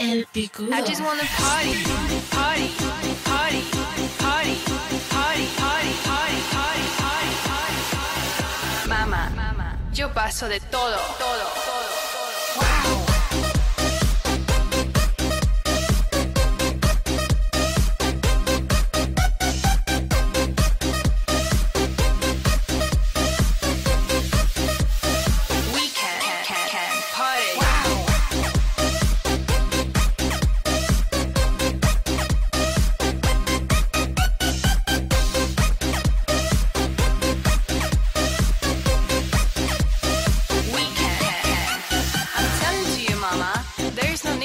El picudo. I just wanna party, party, party, party, party, party, party, party, party, yo paso de todo, todo, todo.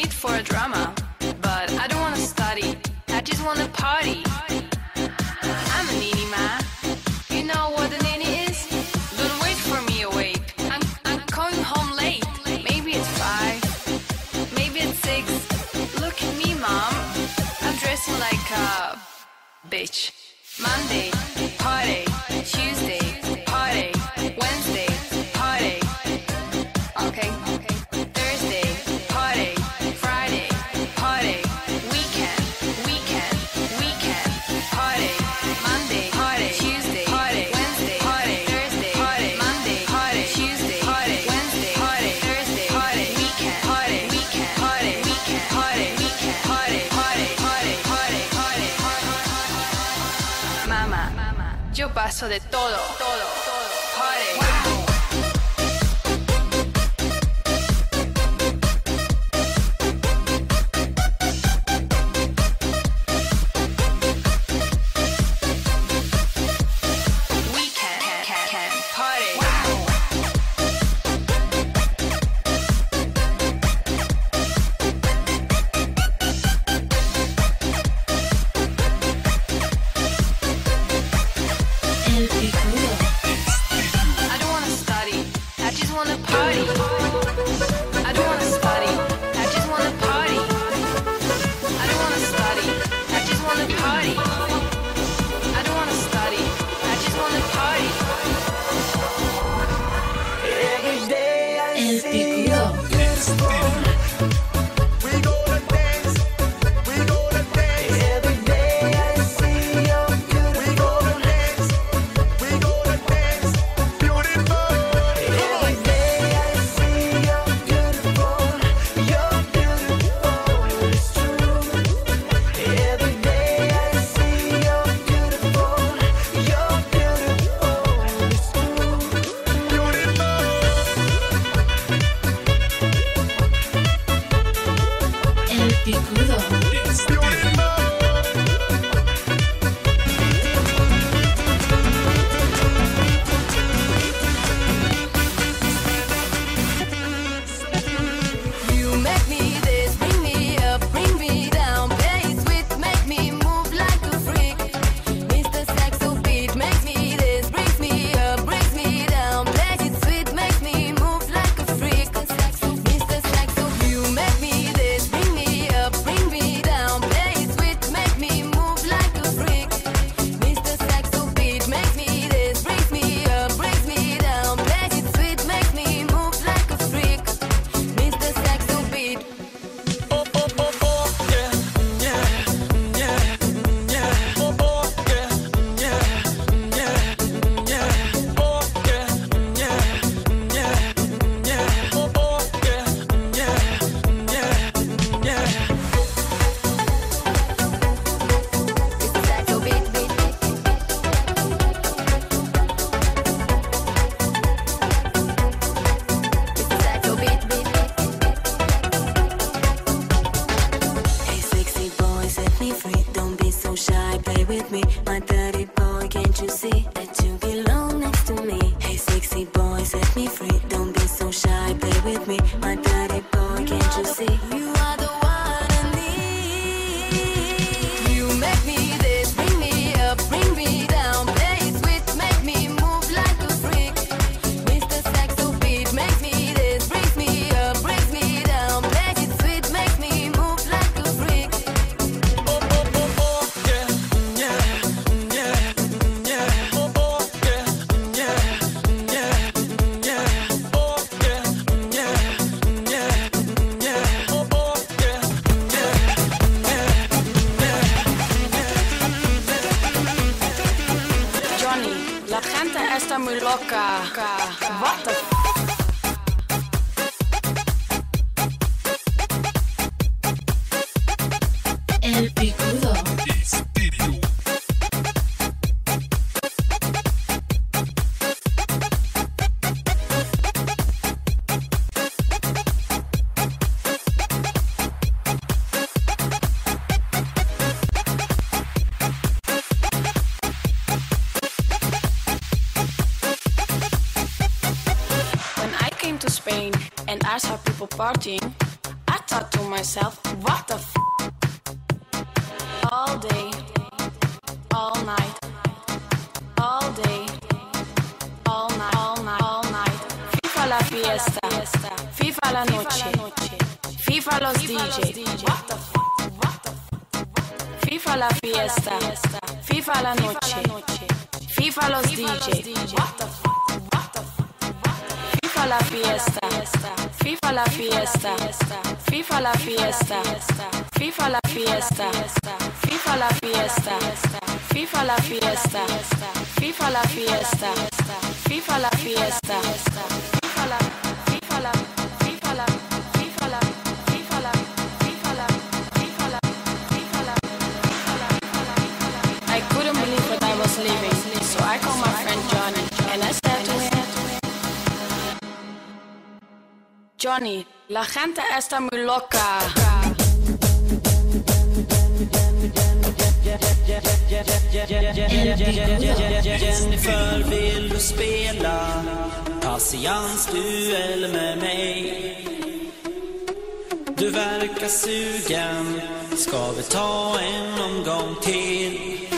made for a drama, but I don't wanna study. I just wanna party. I'm a nini man. You know what a nini is? Don't wait for me awake. I'm I'm going home late. Maybe it's five, maybe it's six. Look at me, mom. I'm dressing like a bitch. Monday, party. Tuesday. paso de todo, todo. wanna party. see. La gente está muy loca. Saw partying, I thought to myself, what the f? All day, all night, all day, all night, all night, all night. FIFA la fiesta, FIFA la noche, FIFA los DJ. What the f? What the f? FIFA la fiesta, FIFA la noche, FIFA los DJ. What the f? FIFA la fiesta, FIFA la fiesta, FIFA la fiesta, FIFA la fiesta, FIFA la fiesta, FIFA la fiesta, FIFA la fiesta, FIFA la fiesta, FIFA la, FIFA la, Johnny, la gente está muy loca. Jennifer, vill du spela patiensduell med mig? Du verkar sugen, ska vi ta en omgång till?